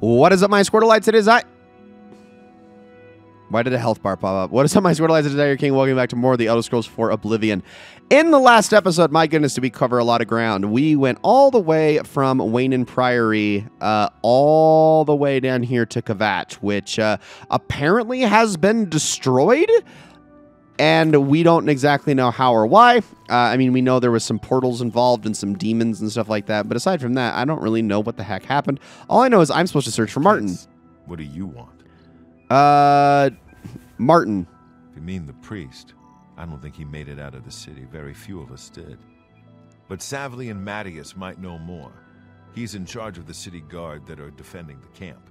What is up, my Squirtleites? It is I. Why did a health bar pop up? What is up, my Squirtleites? It is I, your king. Welcome back to more of the Elder Scrolls 4 Oblivion. In the last episode, my goodness, did we cover a lot of ground. We went all the way from Weynon Priory, uh, all the way down here to Kvatch, which uh, apparently has been destroyed and we don't exactly know how or why. Uh, I mean, we know there was some portals involved and some demons and stuff like that, but aside from that, I don't really know what the heck happened. All I know is I'm supposed to search for Martin. What do you want? Uh, Martin. If you mean the priest, I don't think he made it out of the city. Very few of us did. But Savlian Matius might know more. He's in charge of the city guard that are defending the camp.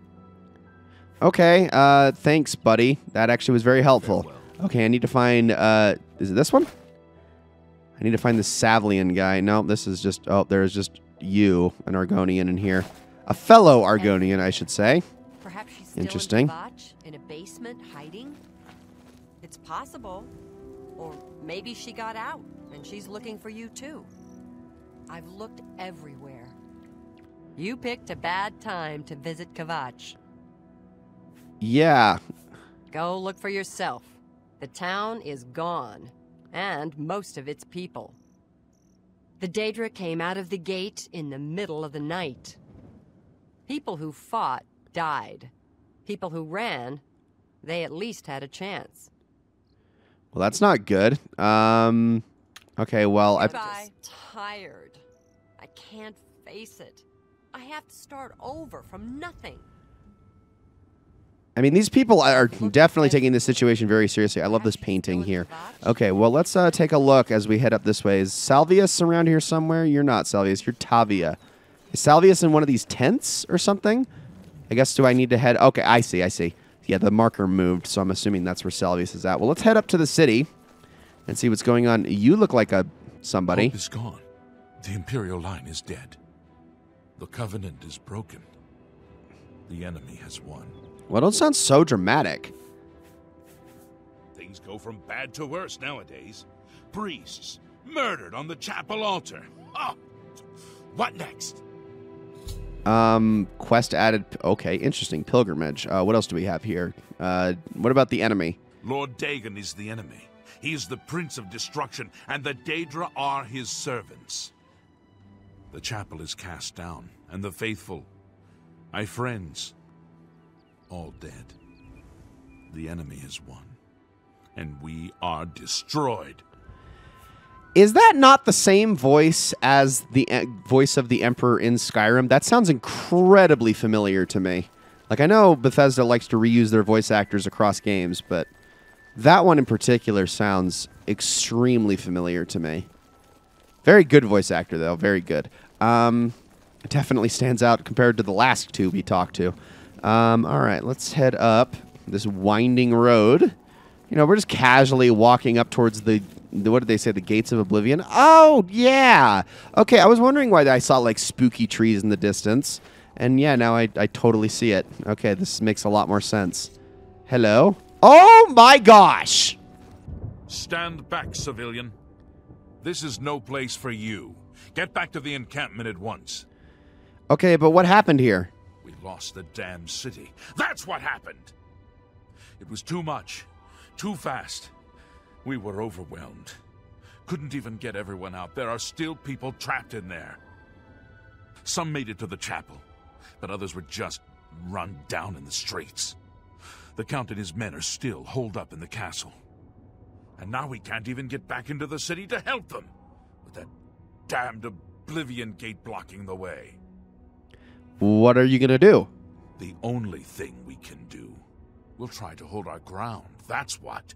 Okay, uh, thanks, buddy. That actually was very helpful. Farewell. Okay, I need to find, uh, is it this one? I need to find the Savlian guy. No, this is just, oh, there's just you, an Argonian in here. A fellow Argonian, I should say. Perhaps she's still Interesting. in Kvatch, in a basement hiding. It's possible. Or maybe she got out and she's looking for you too. I've looked everywhere. You picked a bad time to visit Kvatch. Yeah, Go look for yourself. The town is gone, and most of its people. The Daedra came out of the gate in the middle of the night. People who fought died. People who ran, they at least had a chance. well, that's not good. Um, okay, well, I, I'm just tired. I can't face it. I have to start over from nothing. I mean, these people are definitely taking this situation very seriously. I love this painting here. Okay, well, let's uh, take a look as we head up this way. Is Salvius around here somewhere? You're not Salvius. You're Tavia. Is Salvius in one of these tents or something? I guess do I need to head? Okay, I see. I see. Yeah, the marker moved, so I'm assuming that's where Salvius is at. Well, let's head up to the city and see what's going on. You look like a somebody. Hope is gone. The Imperial line is dead. The Covenant is broken. The enemy has won. Well, don't sound so dramatic. Things go from bad to worse nowadays. Priests murdered on the chapel altar. Oh, what next? Um, quest added. Okay, interesting. Pilgrimage. Uh, what else do we have here? Uh, what about the enemy? Lord Dagon is the enemy. He is the prince of destruction, and the Daedra are his servants. The chapel is cast down, and the faithful, my friends, all dead. The enemy has won, and we are destroyed. Is that not the same voice as the uh, voice of the Emperor in Skyrim? That sounds incredibly familiar to me. Like, I know Bethesda likes to reuse their voice actors across games, but that one in particular sounds extremely familiar to me. Very good voice actor, though. Very good. Um, definitely stands out compared to the last two we talked to. Um, all right, let's head up this winding road. You know, we're just casually walking up towards the, the what did they say, the gates of oblivion? Oh, yeah. Okay, I was wondering why I saw like spooky trees in the distance. And yeah, now I, I totally see it. Okay, this makes a lot more sense. Hello? Oh my gosh! Stand back, civilian. This is no place for you. Get back to the encampment at once. Okay, but what happened here? Lost the damn city. That's what happened. It was too much, too fast. We were overwhelmed. Couldn't even get everyone out. There are still people trapped in there. Some made it to the chapel, but others were just run down in the streets. The Count and his men are still holed up in the castle. And now we can't even get back into the city to help them, with that damned Oblivion Gate blocking the way. What are you gonna do? The only thing we can do. We'll try to hold our ground, that's what.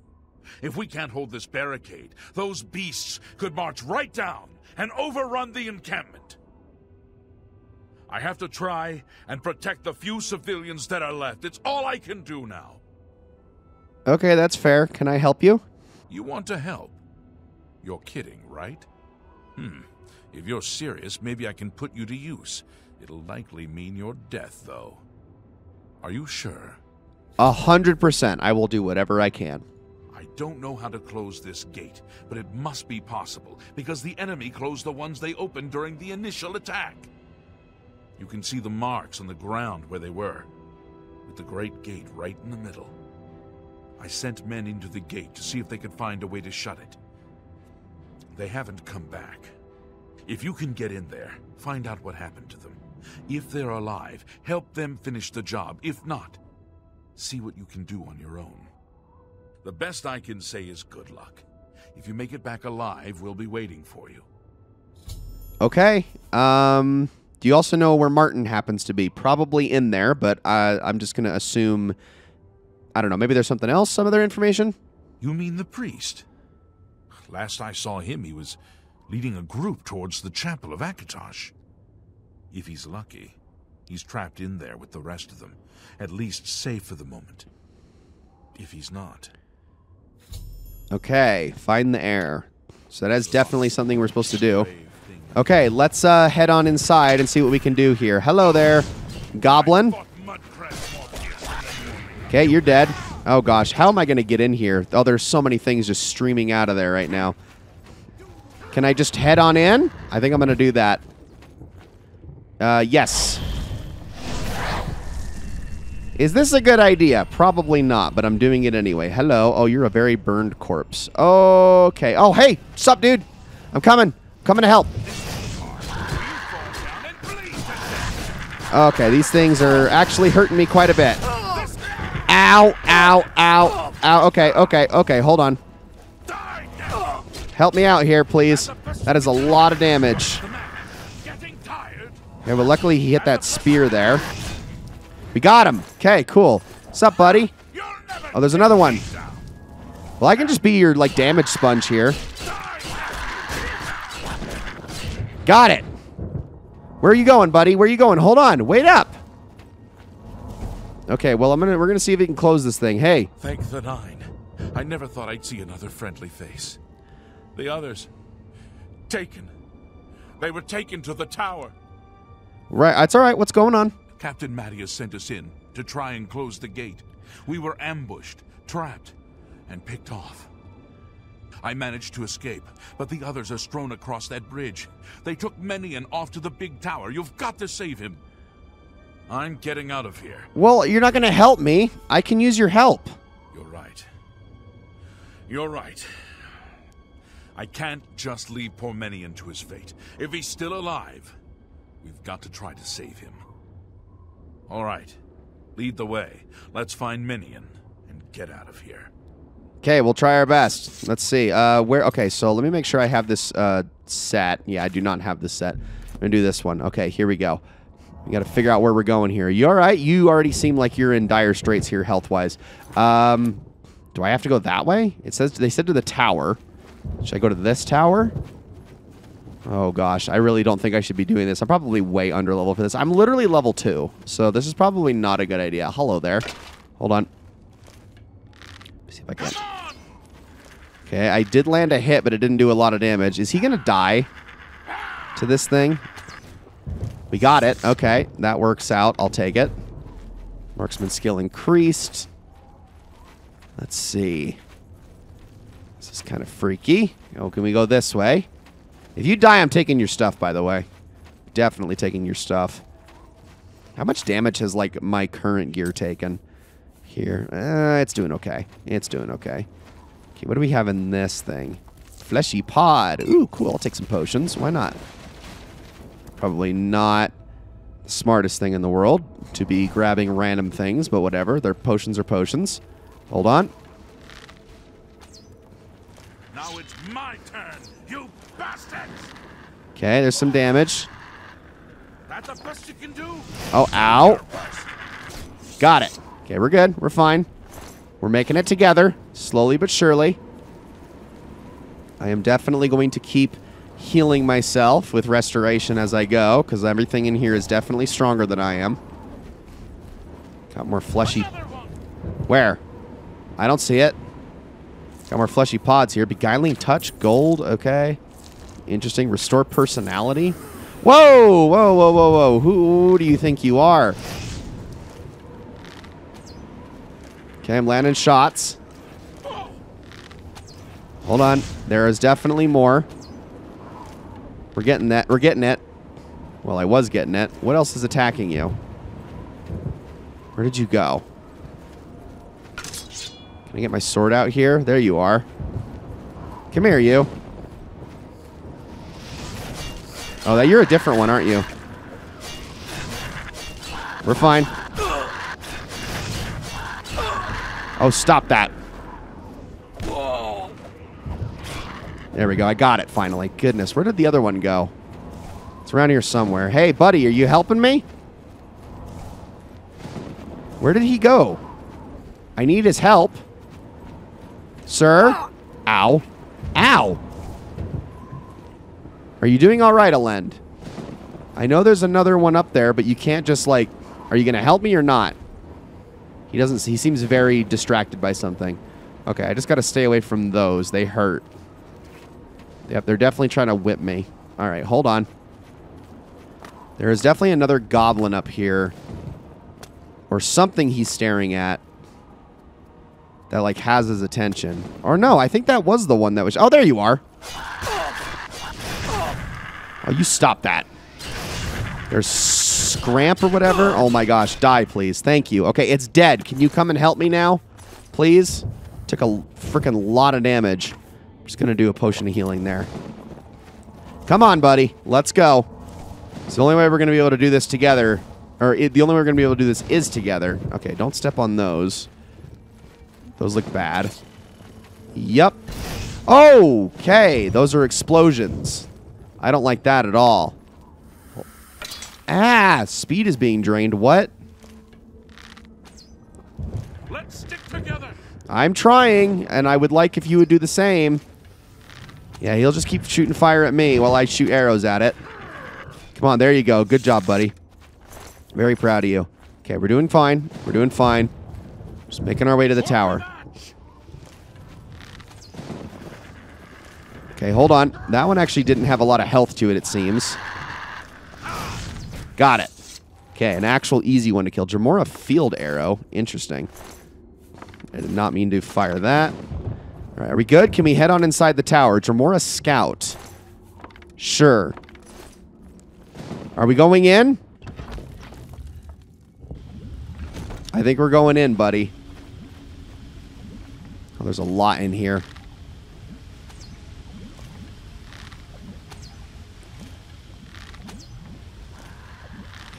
If we can't hold this barricade, those beasts could march right down and overrun the encampment. I have to try and protect the few civilians that are left. It's all I can do now. Okay, that's fair. Can I help you? You want to help? You're kidding, right? Hmm. If you're serious, maybe I can put you to use. It'll likely mean your death, though. Are you sure? A hundred percent. I will do whatever I can. I don't know how to close this gate, but it must be possible because the enemy closed the ones they opened during the initial attack. You can see the marks on the ground where they were, with the great gate right in the middle. I sent men into the gate to see if they could find a way to shut it. They haven't come back. If you can get in there, find out what happened to them. If they're alive, help them finish the job. If not, see what you can do on your own. The best I can say is good luck. If you make it back alive, we'll be waiting for you. Okay. Um, do you also know where Martin happens to be? Probably in there, but uh, I'm just going to assume. I don't know. Maybe there's something else, some other information? You mean the priest? Last I saw him, he was leading a group towards the chapel of Akatosh. If he's lucky, he's trapped in there with the rest of them, at least safe for the moment. If he's not, Okay. Find the heir. So that is definitely something we're supposed to do. Okay, let's uh, head on inside and see what we can do here. Hello there, Goblin. Fought mudcrabs more fiercely than you. Okay, you're dead. Oh gosh, how am I going to get in here? Oh, there's so many things just streaming out of there right now. Can I just head on in? I think I'm going to do that. Uh, yes. Is this a good idea? Probably not, but I'm doing it anyway. Hello. Oh, you're a very burned corpse. Okay. Oh, hey. Sup, dude? I'm coming. Coming to help. Okay, these things are actually hurting me quite a bit. Ow, ow, ow, ow. Okay, okay, okay, hold on. Help me out here, please. That is a lot of damage. Tired? But luckily he hit that spear there. We got him. Okay, cool. What's up, buddy? Oh, there's another one. Well, I can just be your, like, damage sponge here. Got it. Where are you going, buddy? Where are you going? Hold on. Wait up. Okay, well, I'm gonna we're gonna see if we can close this thing. Hey, Thank the Nine. I never thought I'd see another friendly face. The others. Taken. They were taken to the tower. Right? It's all right. What's going on? Captain Matius sent us in to try and close the gate. We were ambushed, trapped, and picked off. I managed to escape, but the others are strewn across that bridge. They took Menien off to the big tower. You've got to save him. I'm getting out of here. Well, you're not gonna help me. I can use your help. You're right. You're right. I can't just leave poor Menien to his fate. If he's still alive, we've got to try to save him. All right. Lead the way. Let's find Menien and get out of here. Okay, we'll try our best. Let's see. Uh, where? Okay, so let me make sure I have this uh, set. Yeah, I do not have this set. I'm gonna do this one. Okay, here we go. We got to figure out where we're going here. You all right? You already seem like you're in dire straits here, health wise. Um, do I have to go that way? It says they said to the tower. Should I go to this tower? Oh gosh, I really don't think I should be doing this. I'm probably way under level for this. I'm literally level two, so this is probably not a good idea. Hello there. Hold on. See if I can. Okay, I did land a hit, but it didn't do a lot of damage. Is he gonna die to this thing? We got it. Okay, that works out. I'll take it. Marksman skill increased. Let's see. This is kind of freaky. Oh, can we go this way? If you die, I'm taking your stuff, by the way. Definitely taking your stuff. How much damage has, like, my current gear taken? Here. Uh, it's doing okay. It's doing okay. Okay, what do we have in this thing? Fleshy pod. Ooh, cool. I'll take some potions. Why not? Probably not the smartest thing in the world to be grabbing random things, but whatever. Their potions are potions. Hold on. Okay, there's some damage. That's the best you can do? Oh, ow. Got it. Okay, we're good. We're fine. We're making it together, slowly but surely. I am definitely going to keep healing myself with restoration as I go, because everything in here is definitely stronger than I am. Got more fleshy. Where? I don't see it. Got more fleshy pods here. Beguiling touch, gold. Okay. Interesting. Restore personality. Whoa! Whoa! Whoa! Whoa! Whoa! Who, do you think you are? Okay, I'm landing shots. Hold on. There is definitely more. We're getting that. We're getting it. Well, I was getting it. What else is attacking you? Where did you go? Can I get my sword out here? There you are. Come here, you. Oh, that you're a different one, aren't you? We're fine. Oh, stop that. There we go. I got it finally. Goodness, where did the other one go? It's around here somewhere. Hey, buddy, are you helping me? Where did he go? I need his help. Sir? Ow. Ow. Are you doing all right, Alend? I know there's another one up there, but you can't just like. Are you going to help me or not? He doesn't. See he seems very distracted by something. Okay, I just got to stay away from those. They hurt. Yep, they're definitely trying to whip me. All right, hold on. There is definitely another goblin up here. Or something he's staring at. That, like, has his attention. Or no, I think that was the one that was... Oh, there you are. Oh, you stop that. There's Scamp or whatever. Oh my gosh, die please. Thank you. Okay, it's dead. Can you come and help me now? Please? Took a freaking lot of damage. I'm just to do a potion of healing there. Come on, buddy. Let's go. It's the only way we're to be able to do this together. Or it, the only way we're to be able to do this is together. Okay, don't step on those. Those look bad. Yup. Okay, those are explosions. I don't like that at all. Ah, speed is being drained. What? Let's stick together. I'm trying, and I would like if you would do the same. Yeah, he'll just keep shooting fire at me while I shoot arrows at it. Come on, there you go. Good job, buddy. Very proud of you. Okay, we're doing fine. We're doing fine. Just making our way to the tower. Okay, hold on. That one actually didn't have a lot of health to it, it seems. Got it. Okay, an actual easy one to kill. Dremora field arrow. Interesting. I did not mean to fire that. All right, are we good? Can we head on inside the tower? Dremora scout. Sure. Are we going in? I think we're going in, buddy. Oh, there's a lot in here.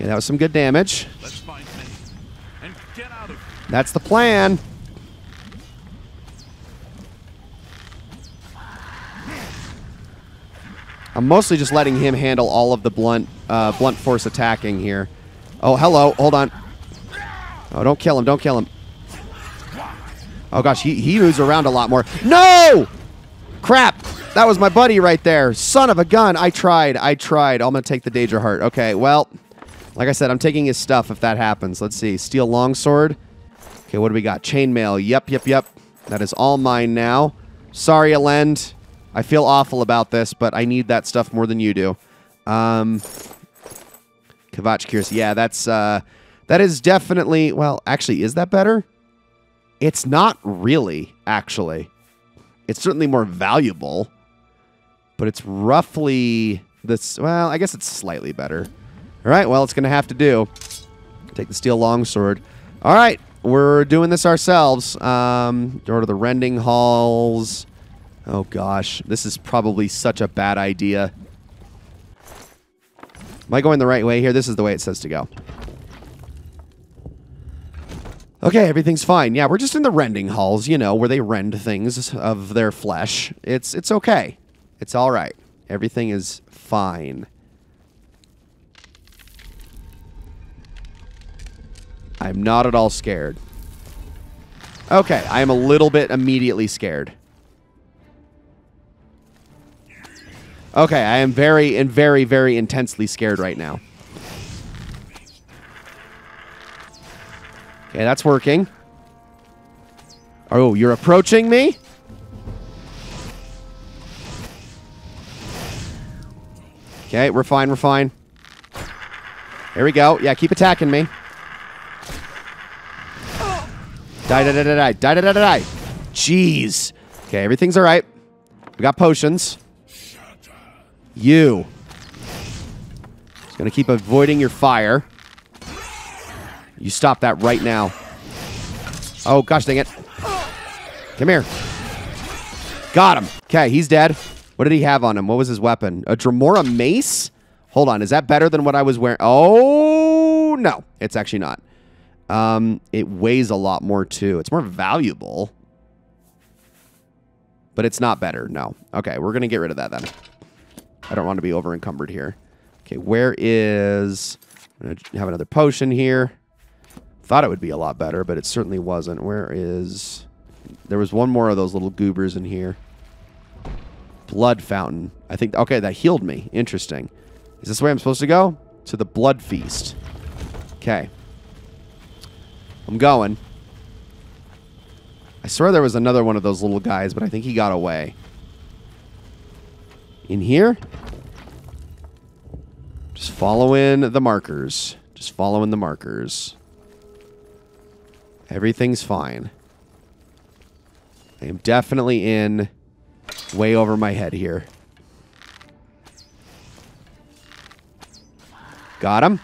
Okay, that was some good damage. That's the plan. I'm mostly just letting him handle all of the blunt uh, blunt force attacking here. Oh, hello. Hold on. Oh, don't kill him. Don't kill him. Oh, gosh. He, he moves around a lot more. No! Crap. That was my buddy right there. Son of a gun. I tried. I tried. I'm going to take the Daedra Heart. Okay, well, like I said, I'm taking his stuff if that happens. Let's see. Steel Longsword. Okay, what do we got? Chainmail. Yep, yep, yep. That is all mine now. Sorry, Alend. I feel awful about this, but I need that stuff more than you do. Um, Kvatch Cuirass. Yeah, that's uh, that is definitely. Well, actually, is that better? It's not really. Actually, it's certainly more valuable, but it's roughly this. Well, I guess it's slightly better. All right. Well, it's gonna have to do. Take the steel longsword. All right, we're doing this ourselves. Um, go to the rending halls. Oh gosh, this is probably such a bad idea. Am I going the right way here? This is the way it says to go. Okay, everything's fine. Yeah, we're just in the rending halls, you know, where they rend things of their flesh. It's it's okay. It's all right. Everything is fine. I'm not at all scared. Okay, I am a little bit immediately scared. Okay, I am very and very, very intensely scared right now. Okay, that's working. Oh, you're approaching me? Okay, we're fine, we're fine. Here we go. Yeah, keep attacking me. Die, die, die, die, die, die, die, die, die. Jeez. Okay, everything's all right. We got potions. You. Just Gonna keep avoiding your fire. You stop that right now. Oh, gosh dang it. Come here. Got him. Okay, he's dead. What did he have on him? What was his weapon? A Dremora mace? Hold on. Is that better than what I was wearing? Oh, no. It's actually not. Um, it weighs a lot more, too. It's more valuable. But it's not better. No. Okay, we're going to get rid of that then. I don't want to be over encumbered here. Okay, where is... I'm going to have another potion here. Thought it would be a lot better, but it certainly wasn't. Where is... There was one more of those little goobers in here. Blood fountain. I think... Okay, that healed me. Interesting. Is this where I'm supposed to go? To the blood feast. Okay. I'm going. I swear there was another one of those little guys, but I think he got away. In here? Just following the markers. Just following the markers. Everything's fine. I am definitely in way over my head here. Got him.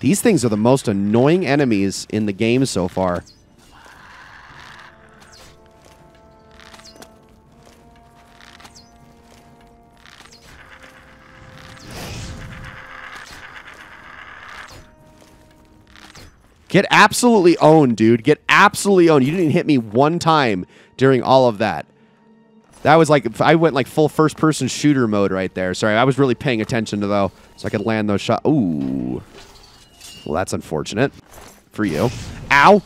These things are the most annoying enemies in the game so far. Get absolutely owned, dude. Get absolutely owned. You didn't hit me one time during all of that. That was like I went like full first person shooter mode right there. Sorry, I was really paying attention to though, so I could land those shots. Ooh. Well, that's unfortunate for you. Ow.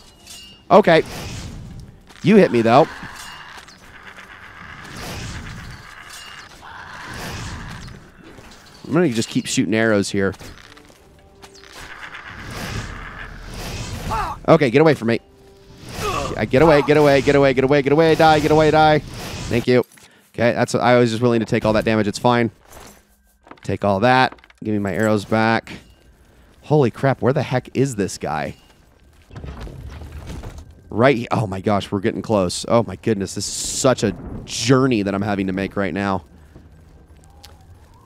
Okay. You hit me though. I'm gonna just keep shooting arrows here. Okay, get away from me. Get away, get away, get away, get away, get away, die, get away, die. Thank you. Okay, that's I was just willing to take all that damage. It's fine. Take all that. Give me my arrows back. Holy crap, where the heck is this guy? Right. Oh my gosh, we're getting close. Oh my goodness, this is such a journey that I'm having to make right now.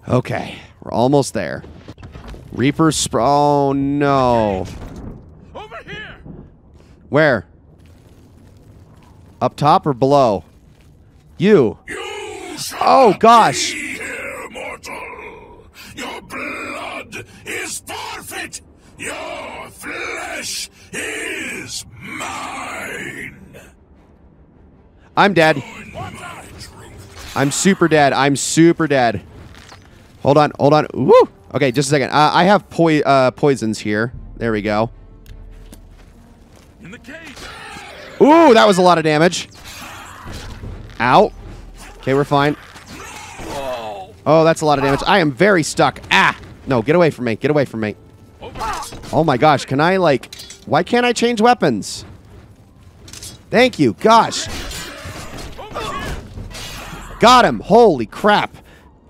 Okay, we're almost there. Reaper sp- Oh no. Over here! Where? Up top or below? You. Oh gosh. Here, mortal! Your blood is forfeit! Your flesh is mine! I'm dead. I'm super dead. I'm super dead. Hold on. Hold on. Woo. Okay, just a second. Uh, I have poi- uh, poisons here. There we go. In the cave! Ooh, that was a lot of damage. Ow. Okay, we're fine. Oh, that's a lot of damage. I am very stuck. Ah. No, get away from me. Get away from me. Oh my gosh, can I like why can't I change weapons? Thank you. Gosh. Got him. Holy crap.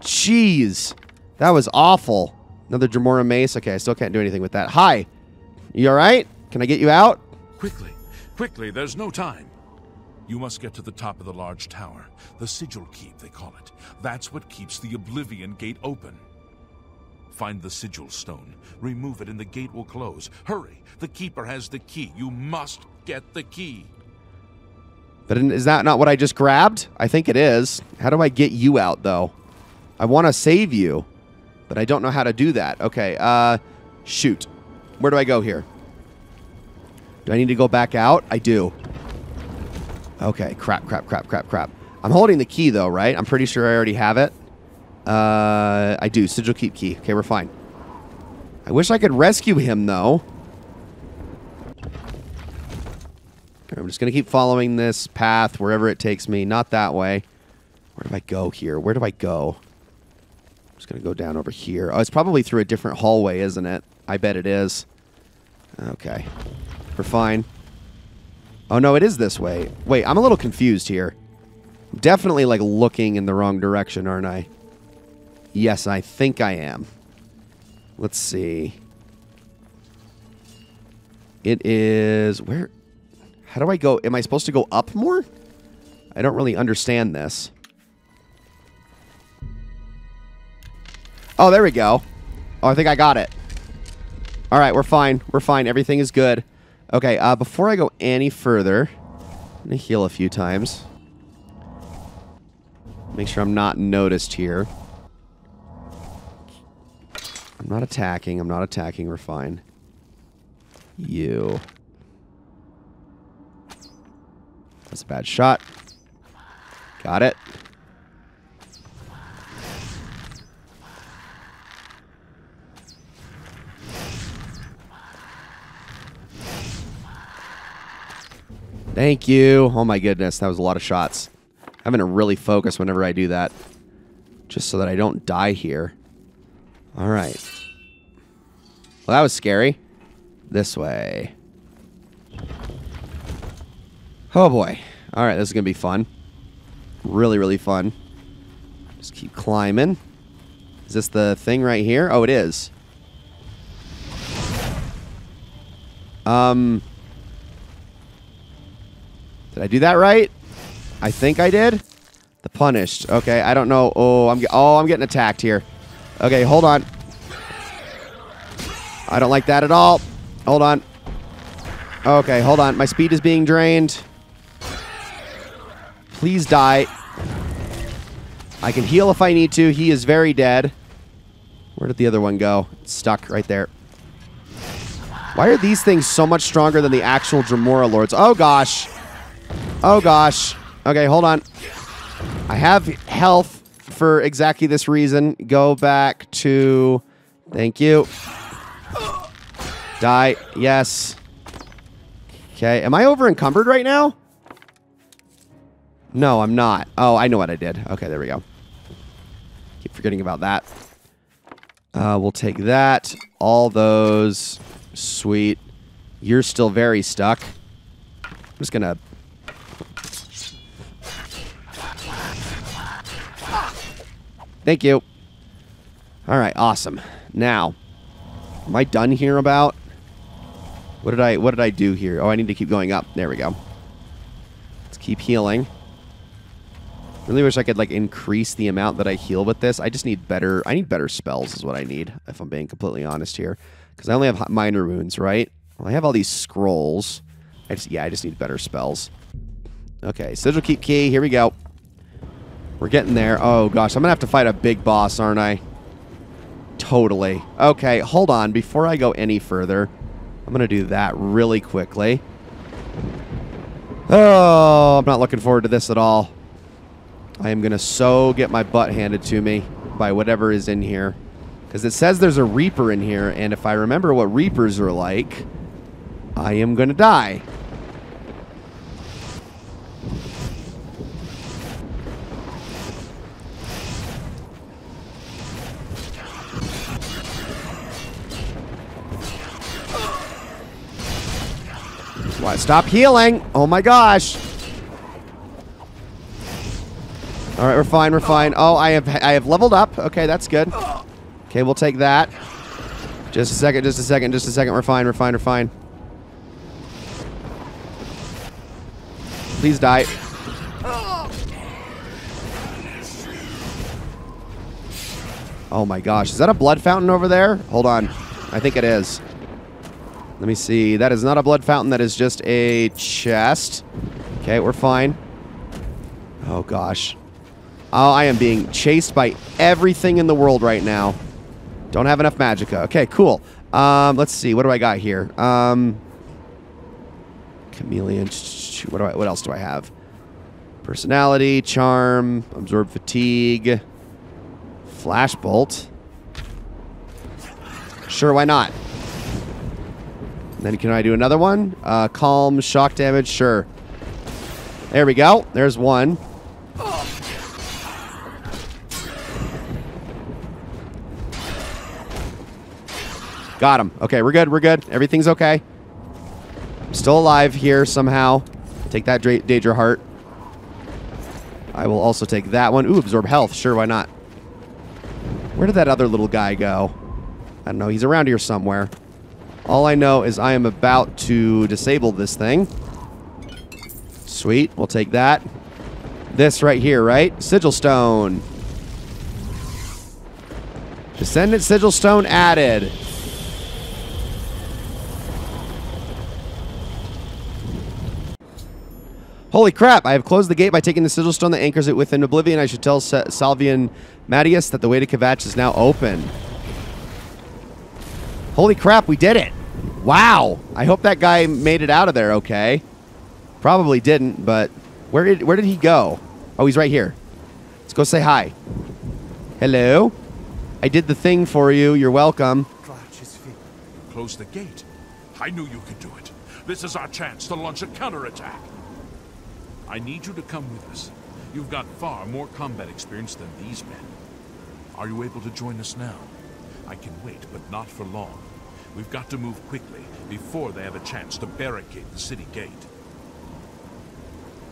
Jeez. That was awful. Another Dremora mace. Okay, I still can't do anything with that. Hi. You all right? Can I get you out? Quickly, quickly, there's no time. You must get to the top of the large tower. The Sigil Keep, they call it. That's what keeps the Oblivion Gate open. Find the Sigil Stone. Remove it and the gate will close. Hurry! The Keeper has the key. You must get the key. But is that not what I just grabbed? I think it is. How do I get you out, though? I want to save you, but I don't know how to do that. Okay, uh, shoot. Where do I go here? Do I need to go back out? I do. Okay, crap, crap, crap, crap, crap. I'm holding the key, though, right? I'm pretty sure I already have it. Uh, I do. Sigil keep key. Okay, we're fine. I wish I could rescue him, though. I'm just going to keep following this path wherever it takes me. Not that way. Where do I go here? Where do I go? I'm just going to go down over here. Oh, it's probably through a different hallway, isn't it? I bet it is. Okay. We're fine. Oh, no, it is this way. Wait, I'm a little confused here. Definitely, like, looking in the wrong direction, aren't I? Yes, I think I am. Let's see. It is... Where... How do I go? Am I supposed to go up more? I don't really understand this. Oh, there we go. Oh, I think I got it. All right, we're fine. We're fine. Everything is good. Okay, uh, before I go any further, I'm going to heal a few times. Make sure I'm not noticed here. I'm not attacking. I'm not attacking. We're fine. You. That's a bad shot. Got it. Thank you. Oh my goodness, that was a lot of shots. I'm having to really focus whenever I do that. Just so that I don't die here. Alright. Well, that was scary. This way. Oh boy. Alright, this is going to be fun. Really, really fun. Just keep climbing. Is this the thing right here? Oh, it is. Um... Did I do that right? I think I did. The punished. Okay, I don't know. Oh, I'm oh, I'm getting attacked here. Okay, hold on. I don't like that at all. Hold on. Okay, hold on. My speed is being drained. Please die. I can heal if I need to. He is very dead. Where did the other one go? It's stuck right there. Why are these things so much stronger than the actual Dremora Lords? Oh, gosh. Oh, gosh. Okay, hold on. I have health for exactly this reason. Go back to... Thank you. Die. Yes. Okay. Am I over encumbered right now? No, I'm not. Oh, I know what I did. Okay, there we go. Keep forgetting about that. Uh, we'll take that. All those. Sweet. You're still very stuck. I'm just to Thank you. All right, awesome. Now, am I done here about? What did I what did I do here? Oh, I need to keep going up. There we go. Let's keep healing. Really wish I could like increase the amount that I heal with this. I just need better I need better spells is what I need if I'm being completely honest here cuz I only have minor wounds, right? Well, I have all these scrolls. I just yeah, I just need better spells. Okay, sigil keep key. Here we go. We're getting there. Oh, gosh. I'm to have to fight a big boss, aren't I? Totally. Okay, hold on. Before I go any further, I'm to do that really quickly. Oh, I'm not looking forward to this at all. I am going to so get my butt handed to me by whatever is in here. Because it says there's a Reaper in here, and if I remember what Reapers are like, I am going to die. What? Stop healing! Oh my gosh! All right, we're fine. We're fine. Oh, I have I have leveled up. Okay, that's good. Okay, we'll take that. Just a second. Just a second. Just a second. We're fine. We're fine. We're fine. Please die. Oh my gosh. Is that a blood fountain over there? Hold on. I think it is. Let me see. That is not a blood fountain. That is just a chest. Okay, we're fine. Oh, gosh. Oh, I am being chased by everything in the world right now. Don't have enough magicka. Okay, cool. Um, let's see. What do I got here? Um, chameleon. What do I? What else do I have? Personality, charm, absorb fatigue, flashbolt. Sure, why not? Then can I do another one? Uh, calm, shock damage, sure. There we go. There's one. Got him. Okay, we're good. We're good. Everything's okay. I'm still alive here somehow. Take that Dra Daedra Heart. I will also take that one. Ooh, absorb health. Sure, why not? Where did that other little guy go? I don't know. He's around here somewhere. All I know is I am about to disable this thing. Sweet. We'll take that. This right here, right? Sigil Stone. Descendant Sigil Stone added. Holy crap! I have closed the gate by taking the sigil stone that anchors it within oblivion. I should tell Sa- Salvian Matius that the way to Kvatch is now open. Holy crap! We did it! Wow! I hope that guy made it out of there okay. Probably didn't, but where did where did he go? Oh, he's right here. Let's go say hi. Hello. I did the thing for you. You're welcome. Close the gate. I knew you could do it. This is our chance to launch a counterattack. I need you to come with us. You've got far more combat experience than these men. Are you able to join us now? I can wait, but not for long. We've got to move quickly before they have a chance to barricade the city gate.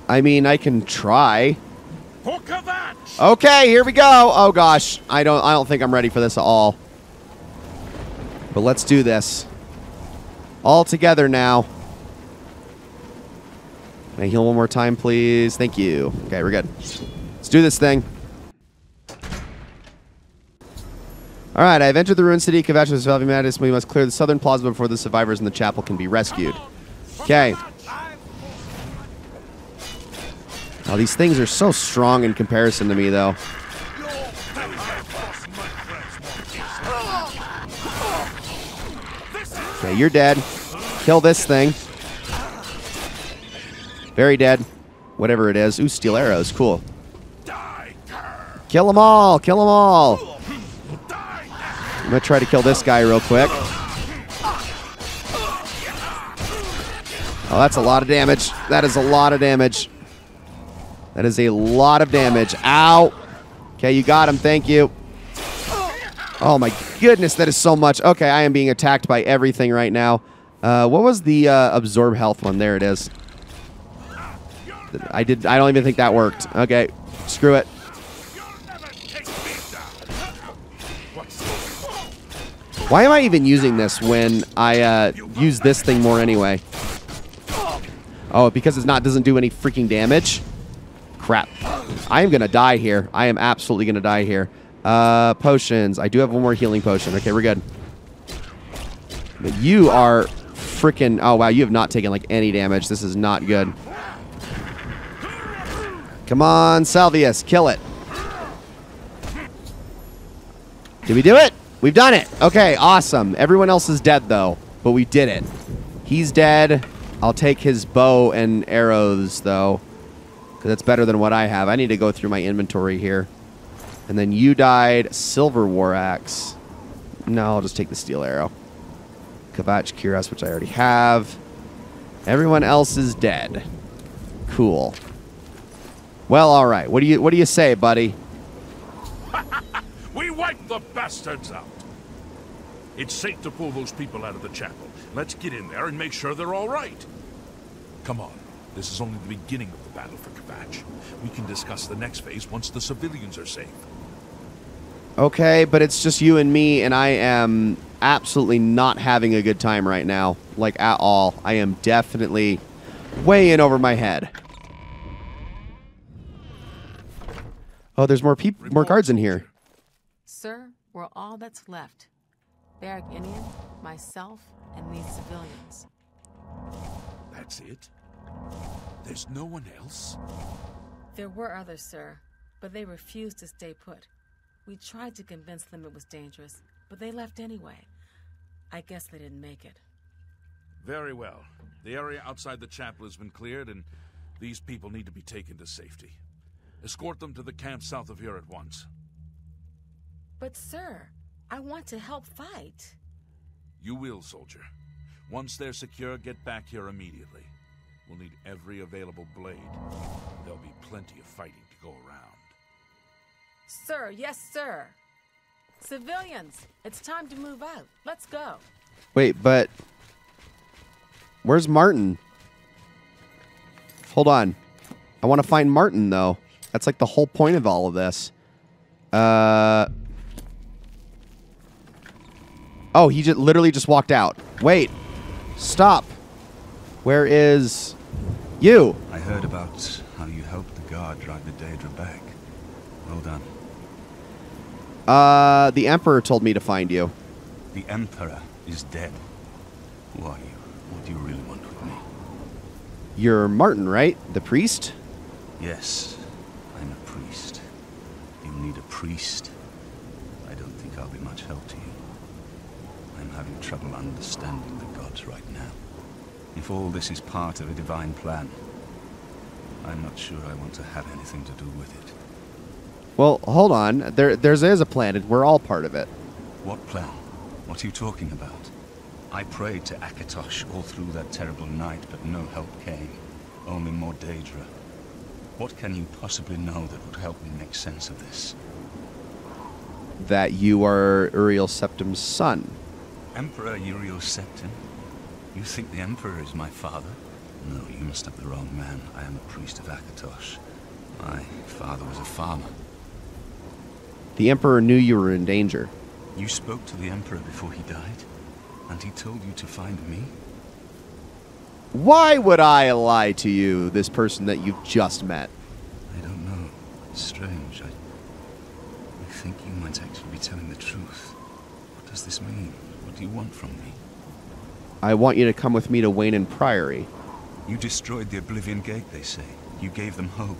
I mean, I can try. Okay, here we go. Oh gosh, I don't I don't think I'm ready for this at all. But let's do this. All together now. Can I heal one more time, please? Thank you. Okay, we're good. Let's do this thing. All right, I've entered the ruined city. Kvatch is Valvi Madness. We must clear the southern plaza before the survivors in the chapel can be rescued. Okay. Oh, these things are so strong in comparison to me, though. Okay, you're dead. Kill this thing. Very dead. Whatever it is. Ooh, steel arrows. Cool. Kill them all. Kill them all. I'm going to try to kill this guy real quick. Oh, that's a lot of damage. That is a lot of damage. That is a lot of damage. Ow. Okay, you got him. Thank you. Oh my goodness, that is so much. Okay, I am being attacked by everything right now. Uh, what was the uh, absorb health one? There it is. I did. I don't even think that worked. Okay, screw it. Why am I even using this when I uh, use this thing more anyway? Oh, because it's not doesn't do any freaking damage. Crap. I am gonna die here. I am absolutely gonna die here. Uh, potions. I do have one more healing potion. Okay, we're good. But you are freaking. Oh wow, you have not taken like any damage. This is not good. Come on, Salvius, kill it. Did we do it? We've done it. Okay, awesome. Everyone else is dead though, but we did it. He's dead. I'll take his bow and arrows though, because that's better than what I have. I need to go through my inventory here. And then you died. Silver War Axe. No, I'll just take the steel arrow. Kvatch Cuirass, which I already have. Everyone else is dead. Cool. Well, all right. What do you What do you say, buddy? We wiped the bastards out. It's safe to pull those people out of the chapel. Let's get in there and make sure they're all right. Come on. This is only the beginning of the battle for Kvatch. We can discuss the next phase once the civilians are safe. Okay, but it's just you and me, and I am absolutely not having a good time right now. Like, at all. I am definitely way in over my head. Oh, there's more peop- more guards in here. Sir, we're all that's left. Berich Inian, myself, and these civilians. That's it? There's no one else? There were others, sir, but they refused to stay put. We tried to convince them it was dangerous, but they left anyway. I guess they didn't make it. Very well. The area outside the chapel has been cleared, and these people need to be taken to safety. Escort them to the camp south of here at once. But, sir, I want to help fight. You will, soldier. Once they're secure, get back here immediately. We'll need every available blade. There'll be plenty of fighting to go around. Sir, yes, sir. Civilians, it's time to move out. Let's go. Wait, but where's Martin? Hold on. I want to find Martin though. That's like the whole point of all of this. Uh Oh, he just literally just walked out. Wait. Stop. Where is you? I heard about how you helped the guard drive the Daedra back. Well done. Uh the emperor told me to find you. The Emperor is dead. Who are you? What do you really want with me? You're Martin, right? The priest? Yes, I'm a priest. You need a priest. I don't think I'll be much help to you. I'm having trouble understanding the gods right now. If all this is part of a divine plan, I'm not sure I want to have anything to do with it. Well, hold on. There, there's is a plan, and we're all part of it. What plan? What are you talking about? I prayed to Akatosh all through that terrible night, but no help came. Only more Daedra. What can you possibly know that would help me make sense of this? That you are Uriel Septim's son. Emperor Uriel Septim? You think the Emperor is my father? No, you must have the wrong man. I am a priest of Akatosh. My father was a farmer. The Emperor knew you were in danger. You spoke to the Emperor before he died? And he told you to find me? Why would I lie to you, this person that you've just met? I don't know. It's strange. I, I think you might actually be telling the truth. What does this mean? What do you want from me? I want you to come with me to Weynon Priory. You destroyed the Oblivion Gate, they say. You gave them hope.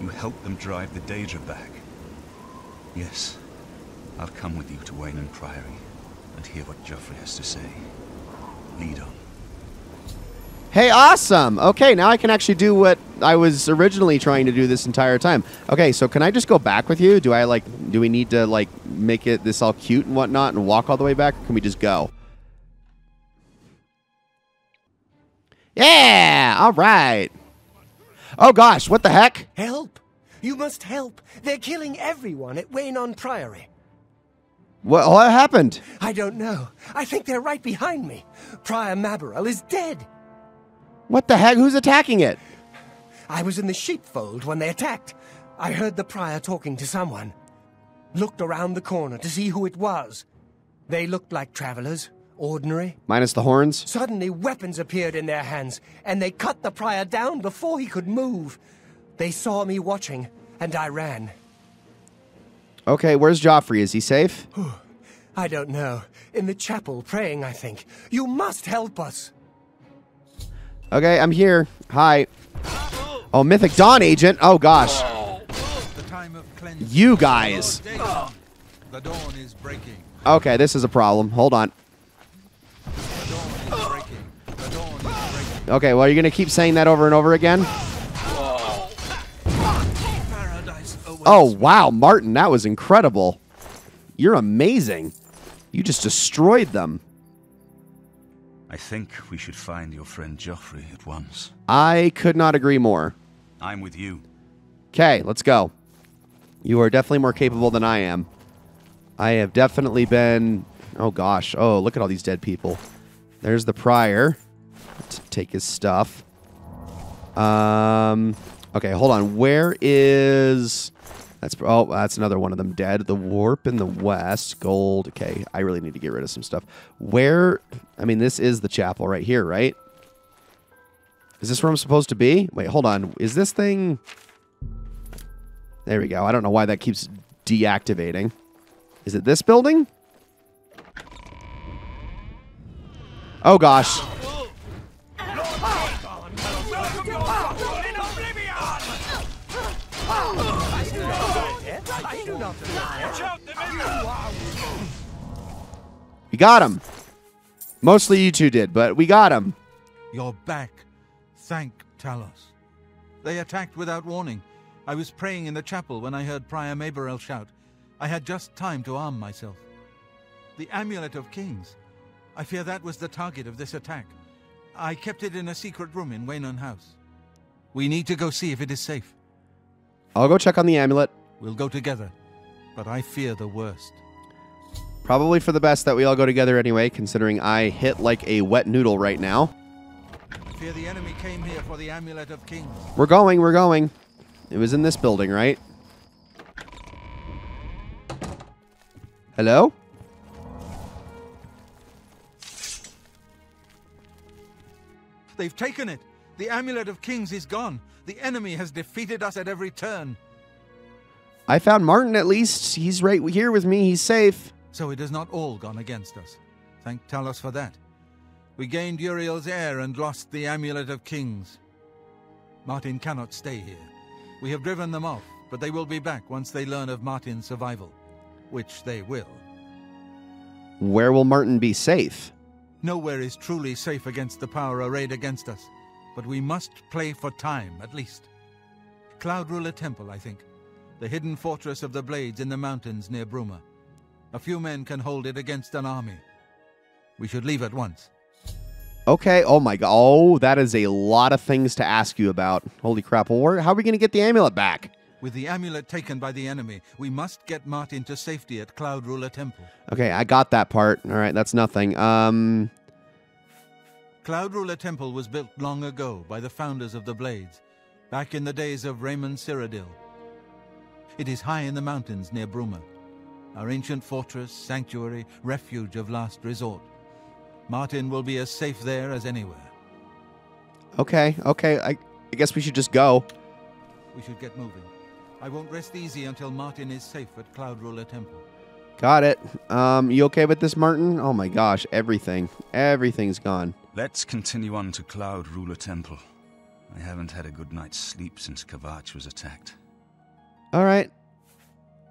You helped them drive the Daedra back. Yes, I'll come with you to Weynon Priory and hear what Jauffre has to say. Lead on. Hey, awesome. Okay, now I can actually do what I was originally trying to do this entire time. Okay, so can I just go back with you? Do I like do we need to like make it this all cute and whatnot and walk all the way back or can we just go? Yeah, all right. Oh gosh, what the heck? Help! You must help. They're killing everyone at Weynon Priory. What, what happened? I don't know. I think they're right behind me. Prior Maborel is dead. What the heck? Who's attacking it? I was in the sheepfold when they attacked. I heard the prior talking to someone. Looked around the corner to see who it was. They looked like travelers, ordinary. Minus the horns? Suddenly, weapons appeared in their hands, and they cut the prior down before he could move. They saw me watching, and I ran. Okay, where's Jauffre? Is he safe? I don't know. In the chapel, praying, I think. You must help us. Okay, I'm here. Hi. Oh, Mythic Dawn agent. Oh gosh. You guys. Okay, this is a problem. Hold on. Okay, well, you're going to keep saying that over and over again? Oh, wow, Martin, that was incredible. You're amazing. You just destroyed them. I think we should find your friend Jauffre at once. I could not agree more. I'm with you. Okay, let's go. You are definitely more capable than I am. I have definitely been. Oh gosh. Oh, look at all these dead people. There's the prior. Let's take his stuff. Um. Okay, hold on. Where is? That's oh, that's another one of them dead. The warp in the west. Gold. Okay, I really need to get rid of some stuff. Where? I mean, this is the chapel right here, right? Is this where I'm supposed to be? Wait, hold on. Is this thing? There we go. I don't know why that keeps deactivating. Is it this building? Oh gosh. We got him. Mostly you two did, but we got him. You're back. Thank Talos. They attacked without warning. I was praying in the chapel when I heard Prior Maborel shout. I had just time to arm myself. The Amulet of Kings. I fear that was the target of this attack. I kept it in a secret room in Weynon House. We need to go see if it is safe. I'll go check on the amulet. We'll go together, but I fear the worst. Probably for the best that we all go together anyway, considering I hit like a wet noodle right now. Fear the enemy came here for the Amulet of Kings. We're going, we're going. It was in this building, right? Hello? They've taken it. The Amulet of Kings is gone. The enemy has defeated us at every turn. I found Martin at least. He's right here with me. He's safe. So it has not all gone against us. Thank Talos for that. We gained Uriel's heir and lost the Amulet of Kings. Martin cannot stay here. We have driven them off, but they will be back once they learn of Martin's survival. Which they will. Where will Martin be safe? Nowhere is truly safe against the power arrayed against us, but we must play for time, at least. Cloud Ruler Temple, I think. The hidden fortress of the Blades in the mountains near Bruma. A few men can hold it against an army. We should leave at once. Okay. Oh my god. Oh, that is a lot of things to ask you about. Holy crap. Well, how are we going to get the amulet back? With the amulet taken by the enemy, we must get Martin to safety at Cloud Ruler Temple. Okay, I got that part. All right, that's nothing. Um, Cloud Ruler Temple was built long ago by the founders of the Blades, back in the days of Reman Cyrodiil. It is high in the mountains near Bruma, our ancient fortress, sanctuary, refuge of last resort. Martin will be as safe there as anywhere. okay, okay. I, I guess we should just go. We should get moving. I won't rest easy until Martin is safe at Cloud Ruler Temple. Got it. Um, you okay with this, Martin? Oh my gosh, everything, everything's gone. Let's continue on to Cloud Ruler Temple. I haven't had a good night's sleep since Kvatch was attacked. All right,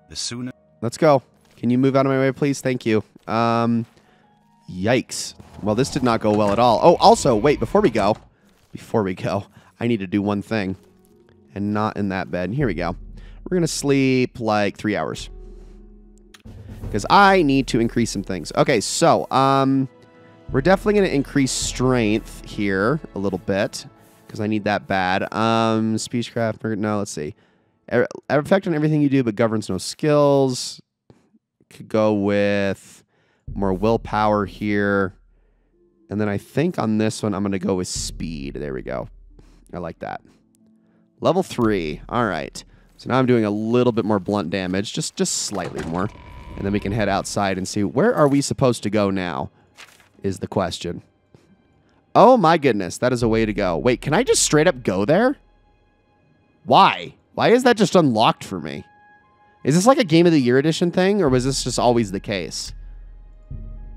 The sooner let's go. Can you move out of my way, please? Thank you. Um, yikes. Well, this did not go well at all. Oh, also, wait, before we go, before we go, I need to do one thing, and not in that bed. Here we go. We're gonna sleep like three hours because I need to increase some things. Okay, so um, we're definitely gonna increase strength here a little bit because I need that bad. Um, speechcraft. No, let's see. Er- Effect on everything you do, but governs no skills. Could go with more willpower here. And then I think on this one, I'm going to go with speed. There we go. I like that. Level three. All right. So now I'm doing a little bit more blunt damage, just just slightly more. And then we can head outside and see where are we supposed to go now is the question. Oh my goodness, that is a way to go. Wait, can I just straight up go there? Why? Why is that just unlocked for me? Is this like a game of the year edition thing or was this just always the case?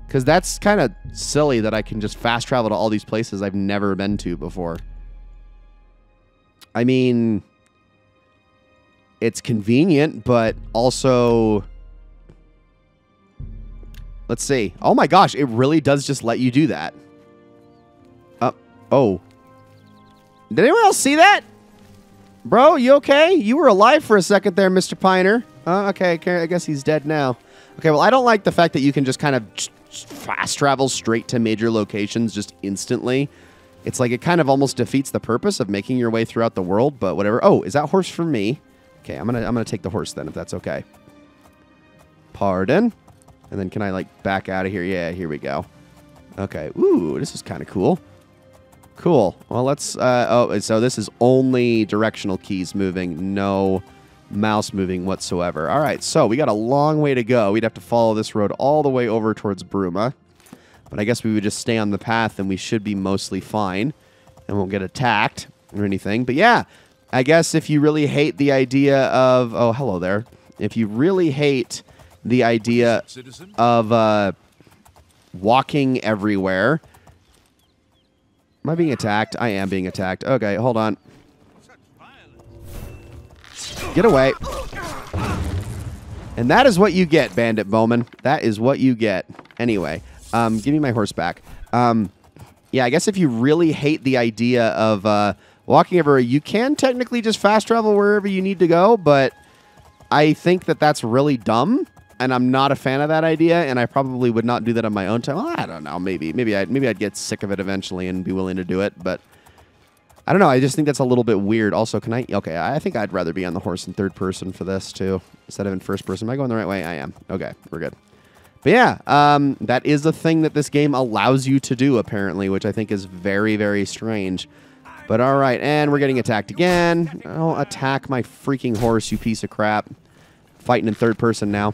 Cuz that's kind of silly that I can just fast travel to all these places I've never been to before. I mean, it's convenient, but also Let's see. Oh my gosh, it really does just let you do that. Uh, oh. Did anyone else see that? Bro, you okay? You were alive for a second there, Mr. Piner. Uh, okay, I guess he's dead now. Okay, well, I don't like the fact that you can just kind of fast travel straight to major locations just instantly. It's like it kind of almost defeats the purpose of making your way throughout the world, but whatever. Oh, is that horse for me? Okay, I'm gonna I'm gonna take the horse then, if that's okay. Pardon. And then can I like back out of here? Yeah, here we go. Okay. Ooh, this is kind of cool. Cool. Well, let's. Uh, oh, so this is only directional keys moving, no mouse moving whatsoever. All right. So we got a long way to go. We'd have to follow this road all the way over towards Bruma, but I guess we would just stay on the path, and we should be mostly fine, and won't get attacked or anything. But yeah, I guess if you really hate the idea of oh, hello there. If you really hate the idea Citizen? of uh, walking everywhere. Am I being attacked? I am being attacked. Okay, hold on. Get away. And that is what you get, Bandit Bowman. That is what you get. Anyway, um, give me my horse back. Um, yeah, I guess if you really hate the idea of uh, walking everywhere, you can technically just fast travel wherever you need to go, but I think that that's really dumb, and I'm not a fan of that idea. And I probably would not do that on my own time. Well, I don't know. Maybe, maybe I, maybe I'd get sick of it eventually and be willing to do it. But I don't know. I just think that's a little bit weird. Also, can I? Okay, I think I'd rather be on the horse in third person for this too, instead of in first person. Am I going the right way? I am. Okay, we're good. But yeah, um, that is a thing that this game allows you to do apparently, which I think is very, very strange. But all right, and we're getting attacked again. Oh, attack my freaking horse, you piece of crap. Fighting in third person now.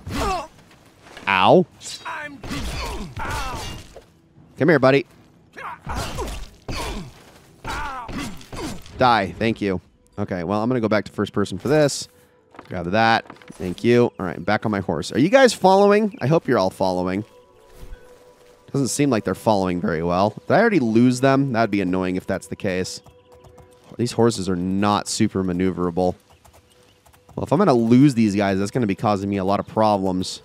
Ow. Come here, buddy. Die. Thank you. Okay, well, I'm going to go back to first person for this. Grab that. Thank you. All right, back on my horse. Are you guys following? I hope you're all following. Doesn't seem like they're following very well. Did I already lose them? That'd be annoying if that's the case. These horses are not super maneuverable. Well, if I'm going to lose these guys, that's going to be causing me a lot of problems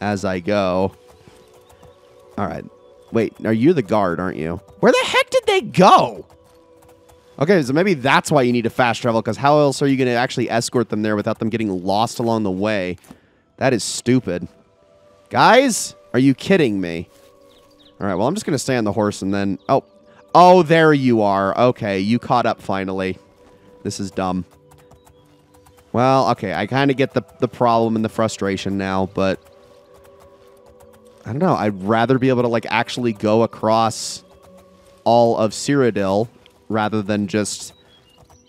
as I go. All right. Wait, are you the guard, aren't you? Where the heck did they go? Okay, so maybe that's why you need to fast travel, because how else are you going to actually escort them there without them getting lost along the way? That is stupid. Guys, are you kidding me? All right, well, I'm just going to stay on the horse and then... Oh, oh, there you are. Okay, you caught up finally. This is dumb. Well, okay, I kind of get the, the problem and the frustration now, but... I don't know. I'd rather be able to, like, actually go across all of Cyrodiil rather than just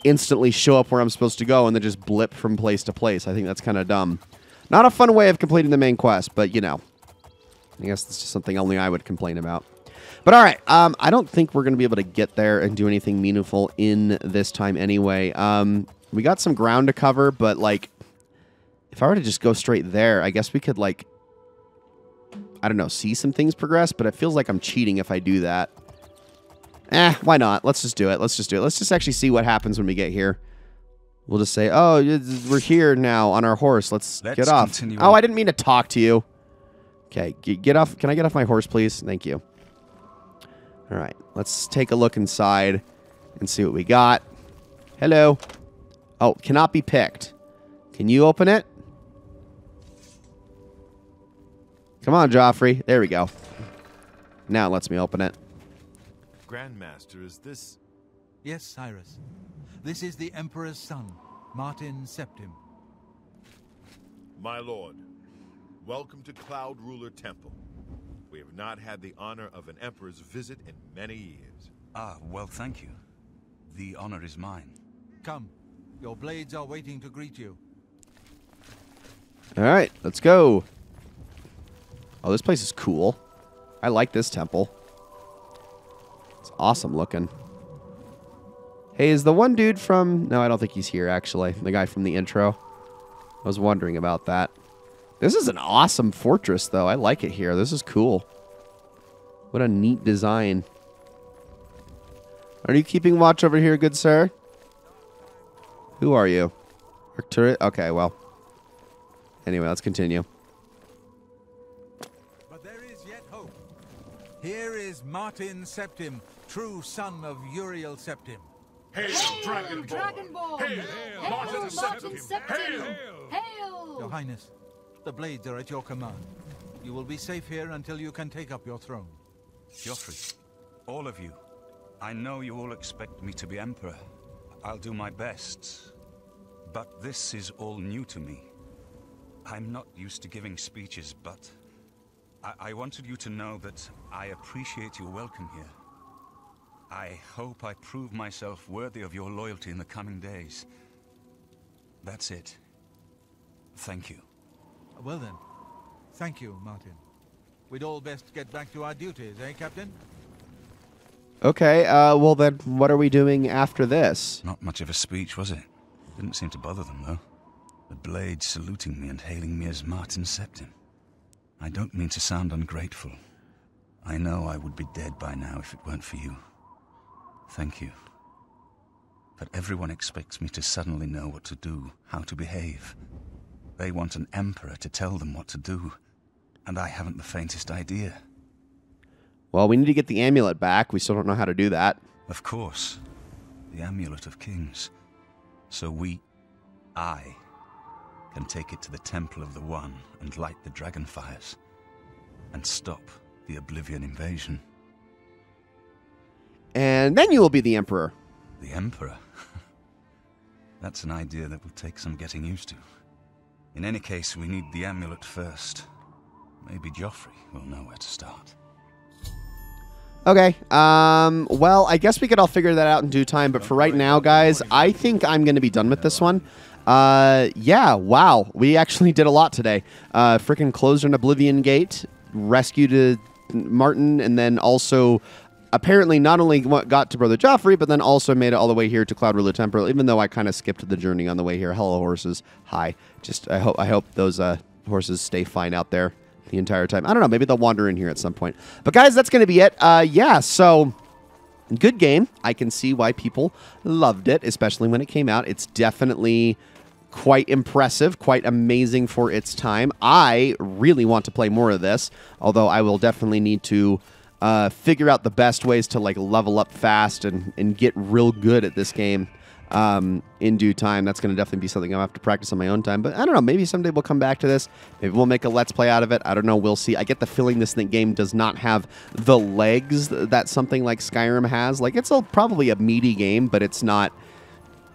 instantly show up where I'm supposed to go and then just blip from place to place. I think that's kind of dumb. Not a fun way of completing the main quest, but, you know. I guess this is something only I would complain about. But all right, um, I don't think we're going to be able to get there and do anything meaningful in this time anyway. Um, we got some ground to cover, but like, if I were to just go straight there, I guess we could like, I don't know, see some things progress. But it feels like I'm cheating if I do that. Eh, why not? Let's just do it. Let's just do it. Let's just actually see what happens when we get here. We'll just say, "Oh, we're here now on our horse. Let's, Let's get off." continue Oh. I didn't mean to talk to you. Okay, get off. Can I get off my horse, please? Thank you. All right, let's take a look inside and see what we got. Hello. Oh, cannot be picked. Can you open it? Come on, Jauffre. There we go. Now it lets me open it. Grandmaster, is this. Yes, Cyrus. This is the Emperor's son, Martin Septim. My lord, welcome to Cloud Ruler Temple. We have not had the honor of an emperor's visit in many years. Ah, well, thank you. The honor is mine. Come, your blades are waiting to greet you. All right, let's go. Oh, this place is cool. I like this temple. It's awesome looking. Hey, is the one dude from... No, I don't think he's here, actually. The guy from the intro. I was wondering about that. This is an awesome fortress, though. I like it here. This is cool. What a neat design. Are you keeping watch over here, good sir? Who are you? Arcturus? Okay, well. Anyway, let's continue. But there is yet hope. Here is Martin Septim, true son of Uriel Septim. Hail, Dragonborn! Dragonborn! Hail, Hail, Martin Martin Septim! Septim! Hail! Hail! Your Highness, the blades are at your command. You will be safe here until you can take up your throne. Jauffre, all of you, I know you all expect me to be Emperor. I'll do my best. But this is all new to me. I'm not used to giving speeches, but I, I wanted you to know that I appreciate your welcome here. I hope I prove myself worthy of your loyalty in the coming days. That's it. Thank you. Well then, thank you, Martin. We'd all best get back to our duties, eh, Captain? Okay, uh, well then, what are we doing after this? Not much of a speech, was it? Didn't seem to bother them, though. The blades saluting me and hailing me as Martin Septim. I don't mean to sound ungrateful. I know I would be dead by now if it weren't for you. Thank you. But everyone expects me to suddenly know what to do, how to behave. They want an emperor to tell them what to do, and I haven't the faintest idea. Well, we need to get the amulet back. We still don't know how to do that. Of course. The Amulet of Kings. So we, I, can take it to the Temple of the One and light the dragon fires. And stop the Oblivion invasion. And then you will be the emperor. The Emperor? That's an idea that will take some getting used to. In any case, we need the amulet first. Maybe Jauffre will know where to start. Okay. Um, well, I guess we could all figure that out in due time. But for right now, guys, I think I'm going to be done with this one. Uh, yeah. Wow. We actually did a lot today. Uh, freaking closed an Oblivion Gate, rescued uh, Martin, and then also apparently not only got to Brother Jauffre, but then also made it all the way here to Cloud Ruler Temple. Even though I kind of skipped the journey on the way here. Hello, horses. Hi. Just I hope I hope those uh, horses stay fine out there the entire time. I don't know. Maybe they'll wander in here at some point. But guys, that's going to be it. Uh, yeah. So good game. I can see why people loved it, especially when it came out. It's definitely quite impressive, quite amazing for its time. I really want to play more of this, although I will definitely need to uh, figure out the best ways to like level up fast and, and get real good at this game um, in due time. That's going to definitely be something I'll have to practice on my own time. But I don't know. Maybe someday we'll come back to this. Maybe we'll make a let's play out of it. I don't know. We'll see. I get the feeling this thing, game does not have the legs that something like Skyrim has. Like it's a, probably a meaty game, but it's not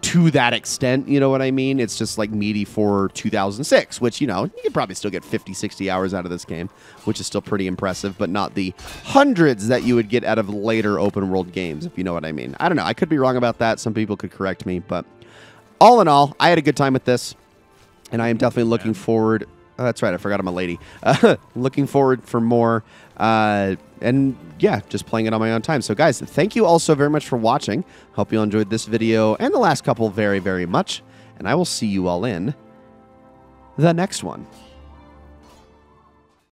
to that extent, you know what I mean? It's just like meaty for 2006, which, you know, you could probably still get 50, 60 hours out of this game, which is still pretty impressive, but not the hundreds that you would get out of later open world games, if you know what I mean. I don't know. I could be wrong about that. Some people could correct me, but all in all, I had a good time with this, and I am definitely looking forward. Oh, that's right. I forgot I'm a lady. Uh, looking forward for more. Uh, and yeah, just playing it on my own time. So, guys, thank you all so very much for watching. Hope you enjoyed this video and the last couple very, very much. And I will see you all in the next one.